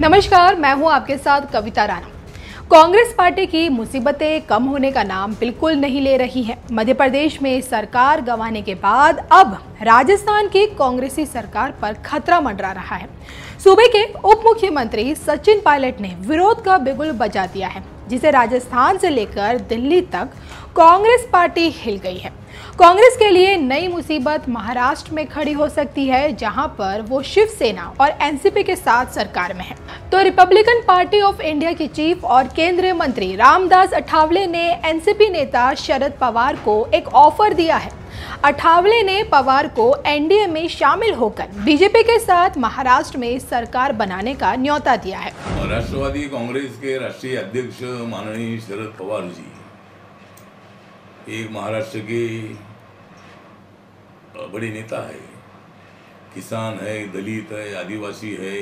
नमस्कार, मैं हूँ आपके साथ कविता राणा। कांग्रेस पार्टी की मुसीबतें कम होने का नाम बिल्कुल नहीं ले रही है। मध्य प्रदेश में सरकार गंवाने के बाद अब राजस्थान की कांग्रेसी सरकार पर खतरा मंडरा रहा है। सूबे के उप मुख्यमंत्री सचिन पायलट ने विरोध का बिगुल बजा दिया है। जिसे राजस्थान से लेकर दिल्ली तक कांग्रेस पार्टी हिल गई है। कांग्रेस के लिए नई मुसीबत महाराष्ट्र में खड़ी हो सकती है, जहाँ पर वो शिवसेना और एनसीपी के साथ सरकार में है। तो रिपब्लिकन पार्टी ऑफ़ इंडिया की चीफ और केंद्रीय मंत्री रामदास अठावले ने एनसीपी नेता शरद पवार को एक ऑफ़र दिया है। अठावले ने पवार को एनडीए में शामिल होकर बीजेपी के साथ महाराष्ट्र में सरकार बनाने का न्योता दिया है। राष्ट्रवादी कांग्रेस के राष्ट्रीय अध्यक्ष माननीय शरद पवार जी, एक महाराष्ट्र के बड़े नेता है। किसान है, दलित है, आदिवासी है,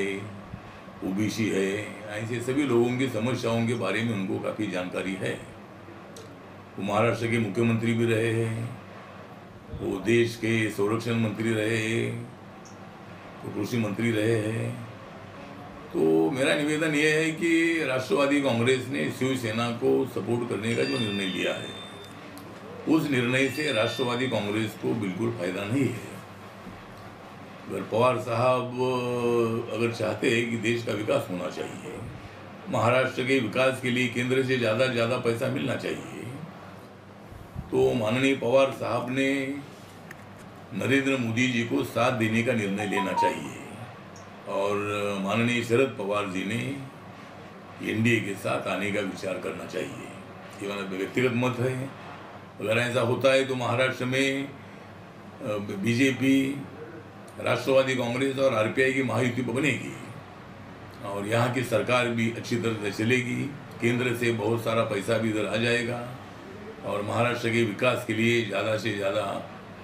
ओबीसी है। ऐसे सभी लोगों की समस्याओं के बारे में उनको काफ़ी जानकारी है। वो महाराष्ट्र के मुख्यमंत्री भी रहे हैं। वो देश के संरक्षण मंत्री रहे वो कृषि मंत्री रहे हैं। तो मेरा निवेदन ये है कि राष्ट्रवादी कांग्रेस ने शिवसेना को सपोर्ट करने का जो निर्णय लिया है, उस निर्णय से राष्ट्रवादी कांग्रेस को बिल्कुल फ़ायदा नहीं है। अगर पवार साहब, अगर चाहते हैं कि देश का विकास होना चाहिए, महाराष्ट्र के विकास के लिए केंद्र से ज़्यादा से ज़्यादा पैसा मिलना चाहिए तो माननीय पवार साहब ने नरेंद्र मोदी जी को साथ देने का निर्णय लेना चाहिए। और माननीय शरद पवार जी ने एनडीए के साथ आने का विचार करना चाहिए। ये मेरा व्यक्तिगत मत है। अगर ऐसा होता है तो महाराष्ट्र में बीजेपी, राष्ट्रवादी कांग्रेस और आरपीआई की महायुति बनेगी। और यहाँ की सरकार भी अच्छी तरह से चलेगी। केंद्र से बहुत सारा पैसा भी इधर आ जाएगा। और महाराष्ट्र के विकास के लिए ज़्यादा से ज़्यादा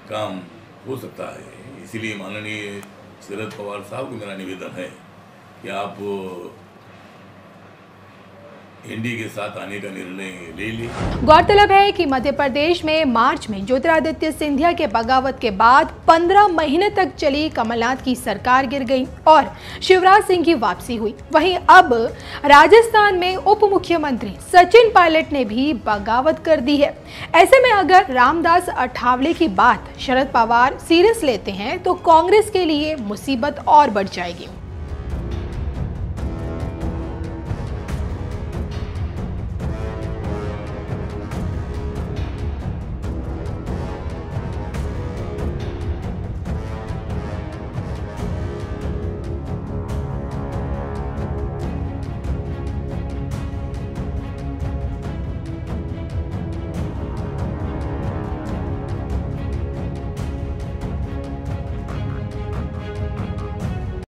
काम हो सकता है। इसीलिए माननीय शरद पवार साहब को मेरा निवेदन है कि आप एनडीए के साथ आने का निर्णय ले ली। गौरतलब है कि मध्य प्रदेश में मार्च में ज्योतिरादित्य सिंधिया के बगावत के बाद 15 महीने तक चली कमलनाथ की सरकार गिर गई और शिवराज सिंह की वापसी हुई। वहीं अब राजस्थान में उप मुख्यमंत्री सचिन पायलट ने भी बगावत कर दी है। ऐसे में अगर रामदास अठावले की बात शरद पवार सीरियस लेते हैं तो कांग्रेस के लिए मुसीबत और बढ़ जाएगी।